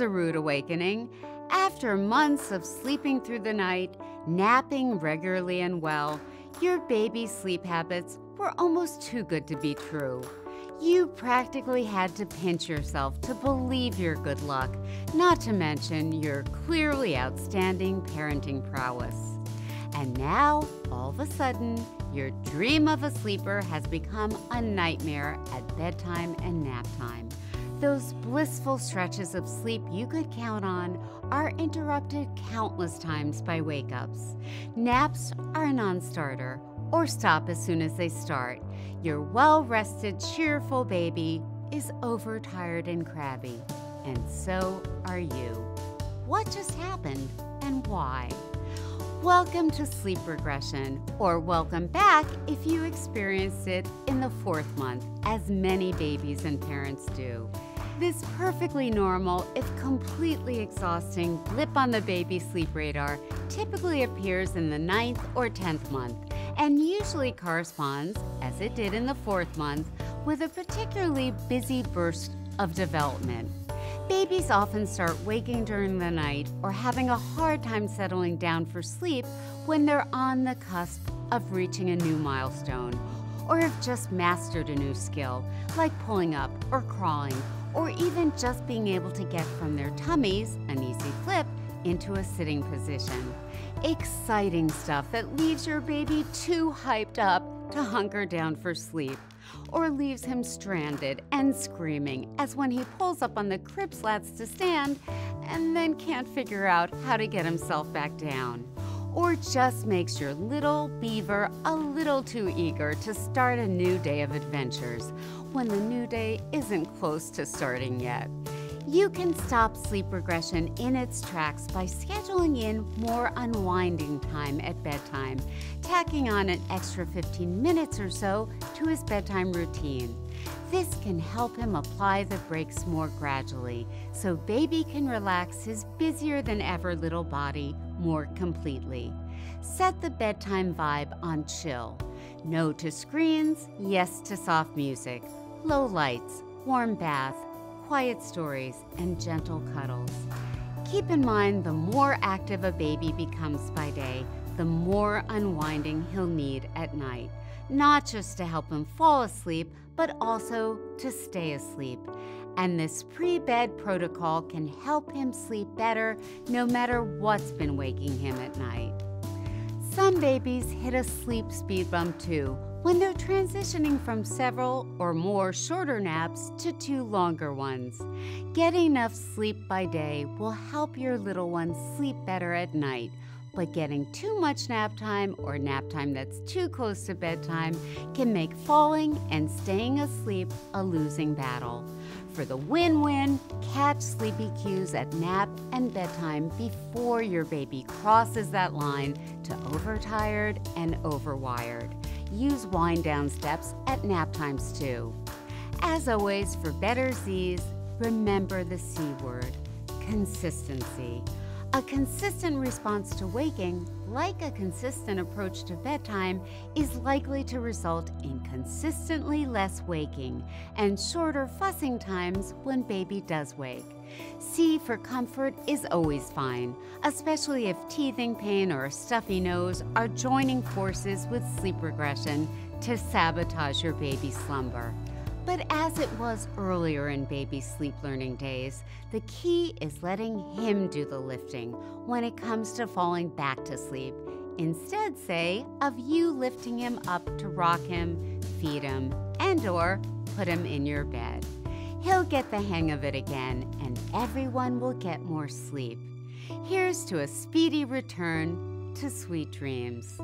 a rude awakening. After months of sleeping through the night, napping regularly and well, your baby's sleep habits were almost too good to be true. You practically had to pinch yourself to believe your good luck, not to mention your clearly outstanding parenting prowess. And now, all of a sudden, your dream of a sleeper has become a nightmare at bedtime and nap time. Those blissful stretches of sleep you could count on are interrupted countless times by wake ups. Naps are a non starter or stop as soon as they start. Your well rested, cheerful baby is overtired and crabby, and so are you. What just happened and why? Welcome to sleep regression, or welcome back if you experienced it in the fourth month, as many babies and parents do. This perfectly normal, if completely exhausting, blip on the baby sleep radar typically appears in the ninth or 10th month and usually corresponds, as it did in the fourth month, with a particularly busy burst of development. Babies often start waking during the night or having a hard time settling down for sleep when they're on the cusp of reaching a new milestone or have just mastered a new skill, like pulling up or crawling, or even just being able to get from their tummies, an easy flip, into a sitting position. Exciting stuff that leaves your baby too hyped up to hunker down for sleep, or leaves him stranded and screaming as when he pulls up on the crib slats to stand and then can't figure out how to get himself back down. Or just makes your little beaver a little too eager to start a new day of adventures when the new day isn't close to starting yet. You can stop sleep regression in its tracks by scheduling in more unwinding time at bedtime, tacking on an extra 15 minutes or so to his bedtime routine. This can help him apply the brakes more gradually so baby can relax his busier than ever little body more completely. Set the bedtime vibe on chill. No to screens, yes to soft music, low lights, warm bath, quiet stories, and gentle cuddles. Keep in mind the more active a baby becomes by day, the more unwinding he'll need at night, not just to help him fall asleep, but also to stay asleep. And this pre bed protocol can help him sleep better no matter what's been waking him at night. Some babies hit a sleep speed bump too when they're transitioning from several or more shorter naps to two longer ones. Get enough sleep by day will help your little one sleep better at night, but getting too much nap time or nap time that's too close to bedtime can make falling and staying asleep a losing battle. For the win win, catch sleepy cues at nap and bedtime before your baby crosses that line to overtired and overwired use wind down steps at nap times too. As always, for better Z's, remember the C word consistency. A consistent response to waking, like a consistent approach to bedtime, is likely to result in consistently less waking and shorter fussing times when baby does wake. C for comfort is always fine, especially if teething pain or a stuffy nose are joining forces with sleep regression to sabotage your baby's slumber. But as it was earlier in baby's sleep learning days, the key is letting him do the lifting when it comes to falling back to sleep. Instead, say, of you lifting him up to rock him, feed him, and or put him in your bed. He'll get the hang of it again, and everyone will get more sleep. Here's to a speedy return to sweet dreams.